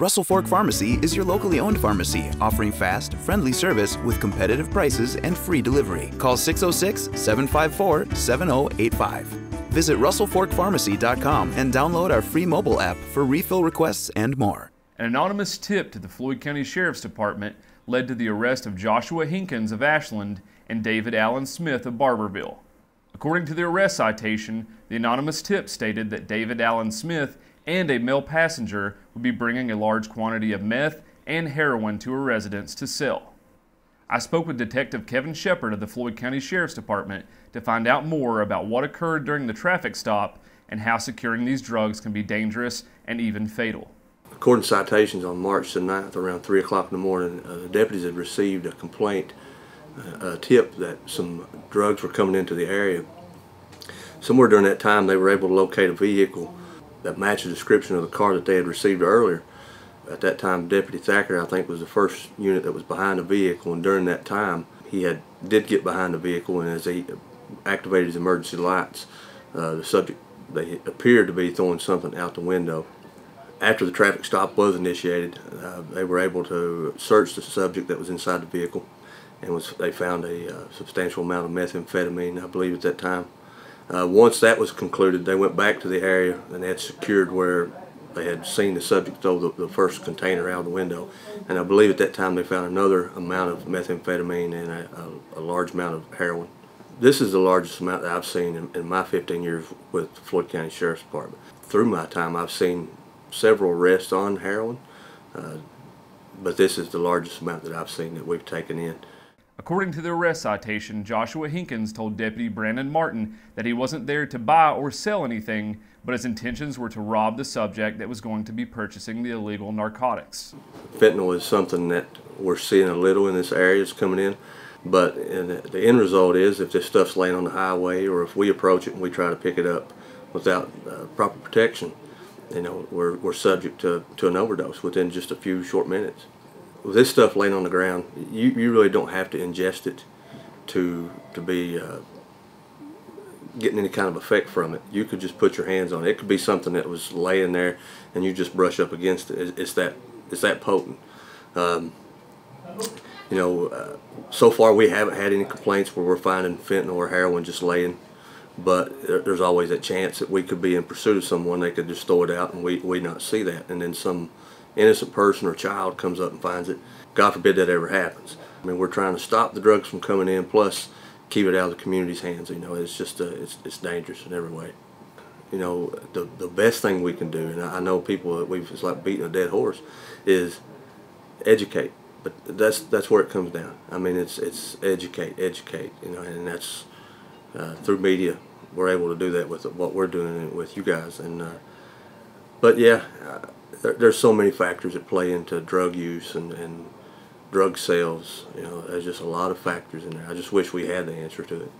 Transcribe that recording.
Russell Fork Pharmacy is your locally owned pharmacy, offering fast, friendly service with competitive prices and free delivery. Call 606 754 7085. Visit russellforkpharmacy.com and download our free mobile app for refill requests and more. An anonymous tip to the Floyd County Sheriff's Department led to the arrest of Joshua Hinkins of Ashland and David Allen Smith of Barbourville. According to the arrest citation, the anonymous tip stated that David Allen Smith and a male passenger would be bringing a large quantity of meth and heroin to a residence to sell. I spoke with Detective Kevin Shepard of the Floyd County Sheriff's Department to find out more about what occurred during the traffic stop and how securing these drugs can be dangerous and even fatal. According to citations on March the 9th around 3 o'clock in the morning, uh, the deputies had received a complaint, uh, a tip that some drugs were coming into the area. Somewhere during that time they were able to locate a vehicle that matched the description of the car that they had received earlier. At that time, Deputy Thacker, I think, was the first unit that was behind the vehicle, and during that time, he had did get behind the vehicle, and as he activated his emergency lights, uh, the subject they appeared to be throwing something out the window. After the traffic stop was initiated, uh, they were able to search the subject that was inside the vehicle, and was they found a uh, substantial amount of methamphetamine, I believe, at that time. Uh, once that was concluded, they went back to the area and had secured where they had seen the subject throw the, the, first container out the window. And I believe at that time they found another amount of methamphetamine and a, a, a large amount of heroin. This is the largest amount that I've seen in, in, my 15 years with the Floyd County Sheriff's Department. Through my time, I've seen several arrests on heroin, uh, but this is the largest amount that I've seen that we've taken in. According to the arrest citation, Joshua Hinkins told Deputy Brandon Martin that he wasn't there to buy or sell anything, but his intentions were to rob the subject that was going to be purchasing the illegal narcotics. Fentanyl is something that we're seeing a little in this area it's coming in, but the end result is if this stuff's laying on the highway or if we approach it and we try to pick it up without uh, proper protection, you know, we're, we're subject to, to an overdose within just a few short minutes with this stuff laying on the ground, you, you really don't have to ingest it to to be uh, getting any kind of effect from it. You could just put your hands on it. It could be something that was laying there and you just brush up against it. It's that it's that potent. Um, you know, uh, so far we haven't had any complaints where we're finding fentanyl or heroin just laying, but there's always that chance that we could be in pursuit of someone. They could just throw it out and we we not see that, and then some innocent person or child comes up and finds it. God forbid that ever happens. I mean, we're trying to stop the drugs from coming in, plus keep it out of the community's hands. You know, it's just uh, it's it's dangerous in every way. You know, the the best thing we can do, and I know people we've it's like beating a dead horse, is educate. But that's that's where it comes down. I mean, it's it's educate, educate. You know, and that's uh, through media we're able to do that with what we're doing with you guys. And uh, but yeah. There's so many factors that play into drug use and, and drug sales. You know, there's just a lot of factors in there. I just wish we had the answer to it.